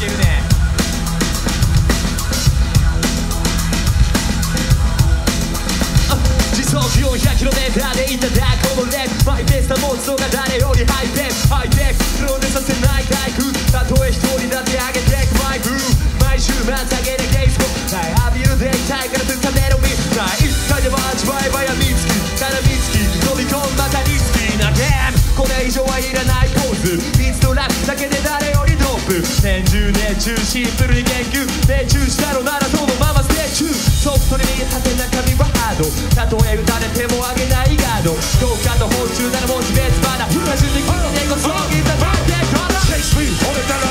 けるね時速 400km でいただくこのレッドマイベスト持つのが誰よりハイペースハイテクローでさせないタイプたとえ一人だって上げてくマイグルー毎週末上げるゲイスコはい浴びるで痛いからずっと寝ろみない中シンプルに研究命中したのならそのままステーチュソフトに見えたて中身はハード。たとえ打たれてもあげないガード強化と報酬ならもう別まだ単純にこの英語そういったバッテから Chase me 俺なら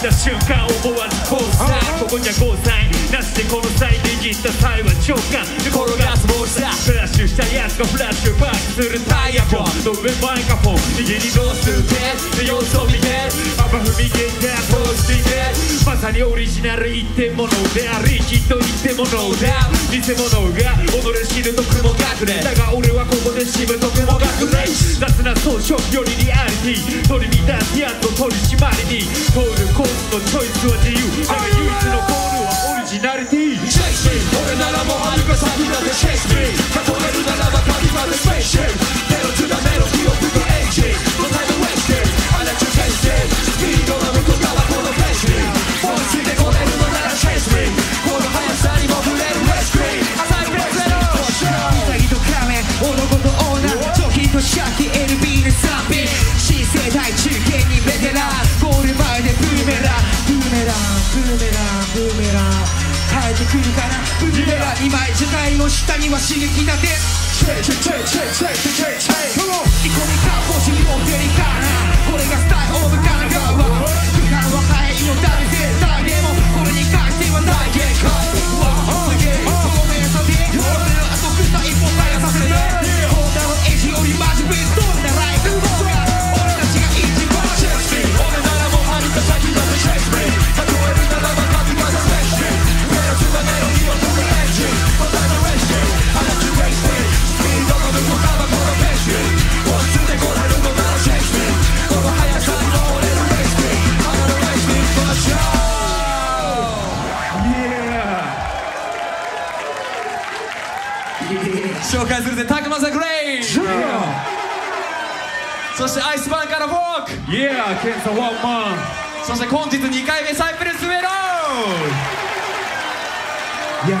た瞬間思わず交差ここじゃ交際なしでこの際握った際は長官で転がすモンスターフラッシュしたやつがフラッシュバックするタイヤコンの上マイクロフォン右にどうするてで様子を見て幅踏み切ってポーズしてまさにオリジナル一点物でありきっと一点物だ偽物が己知ると雲隠れだが俺はここでしぶと雲隠れ雑な装飾よりリアリティ取り乱すやつを取り締まりに通のチョイスは自由。だが唯一のゴールはオリジナリティ。Chase me 俺ならもう遥か先まで。Chase me 例えるならば神々スペーーメランブーメラン。帰ってくるからブーメラン。2枚樹海の下には刺激だけ。Chase chase chase chase chase chase Come on イコニカ星にもデリカなこ紹介するぜたくまさグレイ。そしてアイスバーンからフォーク。そして本日2回目サイプレスウェローや